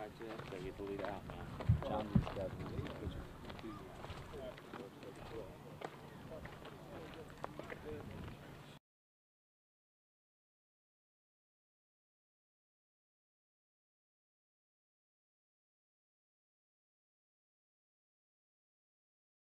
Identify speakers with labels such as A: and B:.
A: To that, so you.